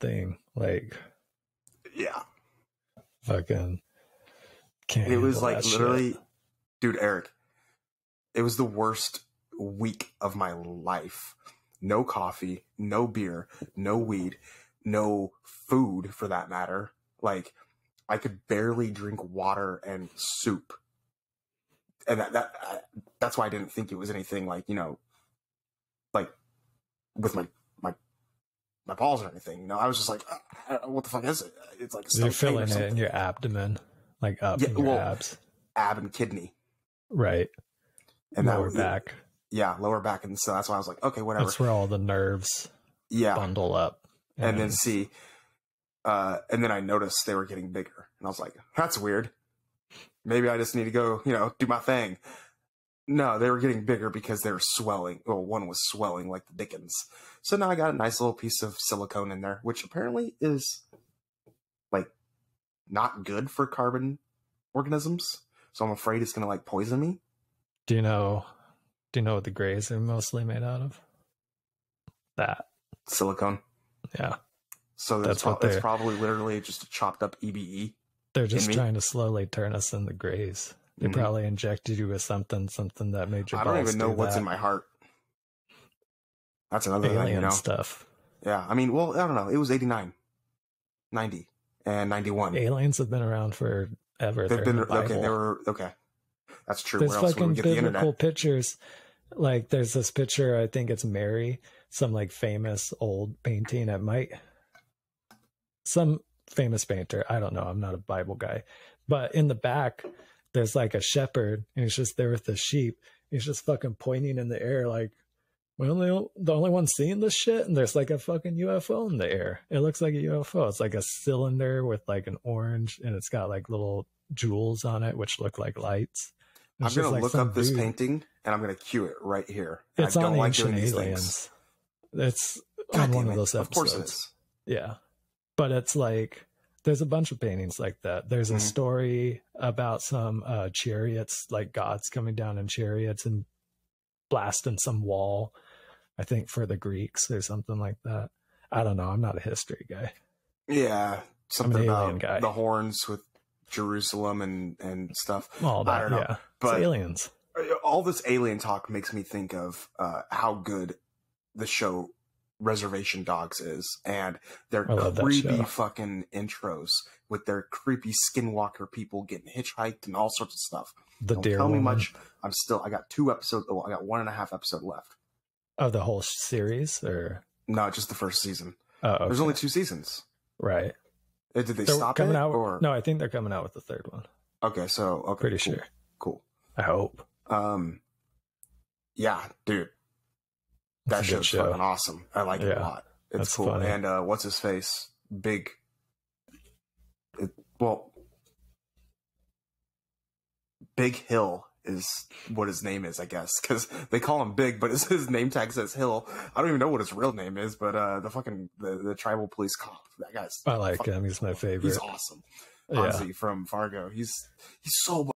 thing. Like Yeah. fucking can't. It was like that shit. literally, dude, Erik, it was the worst week of my life. No coffee, no beer, no weed, no food for that matter. Like, I could barely drink water and soup. And that, that that's why I didn't think it was anything like, you know, like with my, my, balls or anything. You know, I was just like, uh, uh, what the fuck is it? It's like a You're stomach pain or feeling it in your abdomen, like up Yeah, in your well, abs, ab and kidney. right? And lower was- back. yeah, lower back, and so that's why I was like, okay, whatever. That's where all the nerves yeah, bundle up. and then see, uh, and then I noticed they were getting bigger, and I was like, that's weird. Maybe I just need to go, you know, do my thing. No, they were getting bigger because they were swelling. Well, one was swelling like the Dickens. So now I got a nice little piece of silicone in there, which apparently is like not good for carbon organisms. So I'm afraid it's gonna like poison me. do you know? Do you know what the grays are mostly made out of? That, Silicone. yeah. So That's that's what pro- it's probably literally just a chopped up EBE. They're just trying to slowly turn us into grays. They Mhm. probably injected you with something, something that made your I don't even know do what's that. in my heart. That's another alien thing, you know. stuff. Yeah, I mean, well, I don't know. It was 89, 90, and 91. Aliens have been around forever. They've They're been the okay. Bible. They were okay. That's true. there's Where else fucking we get the biblical internet? pictures. Like there's this picture, I think it's Mary, some like famous old painting. It might some famous painter. I don't know. I'm not a Bible guy. But in the back, there's like a shepherd and he's just there with the sheep. He's just fucking pointing in the air like we're only the only one seeing this shit, and there's like a fucking UFO in the air. It looks like a UFO. It's like a cylinder with like an orange, and it's got like little jewels on it, which look like lights. I'm gonna like look up this dude- painting and I'm gonna cue it right here. It's I don't on like Ancient doing Aliens. things. It's God on one damn of it. those Of course episodes. it is. Yeah. But it's like there's a bunch of paintings like that. There's a Mhm. story about some uh chariots, like gods coming down in chariots and blasting some wall. I think for the Greeks or something like that. I don't know. I'm not a history guy. Yeah, something about guy. the horns with Jerusalem and and stuff. All I that, don't know, yeah. But it's aliens. all this alien talk makes me think of uh, how good the show Reservation Dogs is, and their creepy fucking intros with their creepy skinwalker people getting hitchhiked and all sorts of stuff. The Don't deer tell me much. I'm still. I got two episodes. Oh, I got one and a half episode left. of the whole series, or No, just the first season. oh, okay. There's only two seasons. right. Uh, Did they They're stop coming it? out. or No, I think they're coming out with the third one. okay, so okay, Pretty cool, sure. Cool. I hope. Um, yeah, dude, that show's show. fucking awesome. I like it a lot. It's cool. funny. And uh, what's his face? Big. It, well, Big Hill is what his name is, I guess, because they call him Big, but his, his name tag says Hill. I don't even know what his real name is, but uh, the fucking the, the tribal police cop, that guy's I like him. He's my favorite. he's awesome. yeah. Ozzy from Fargo. He's he's so